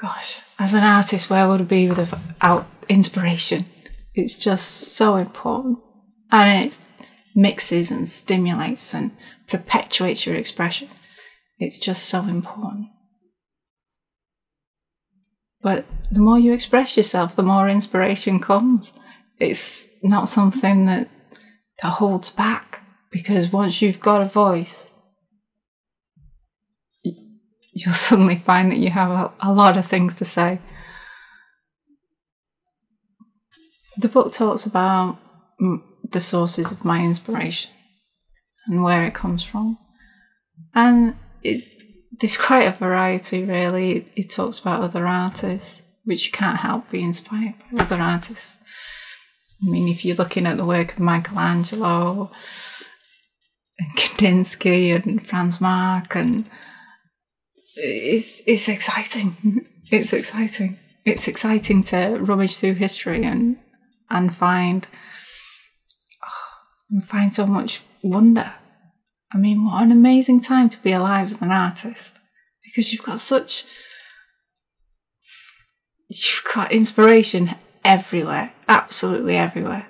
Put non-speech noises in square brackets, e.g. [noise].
gosh, as an artist, where would I be without inspiration? It's just so important. And it mixes and stimulates and perpetuates your expression. It's just so important. But the more you express yourself, the more inspiration comes. It's not something that, that holds back because once you've got a voice, [laughs] you'll suddenly find that you have a, a lot of things to say. The book talks about the sources of my inspiration and where it comes from. And it, there's quite a variety, really. It, it talks about other artists, which you can't help be inspired by other artists. I mean, if you're looking at the work of Michelangelo and Kandinsky and Franz Marc, and it's it's exciting. [laughs] It's exciting. It's exciting to rummage through history and and find [sighs] and find so much wonder. I mean, what an amazing time to be alive as an artist because you've got such you've got inspiration everywhere, absolutely everywhere.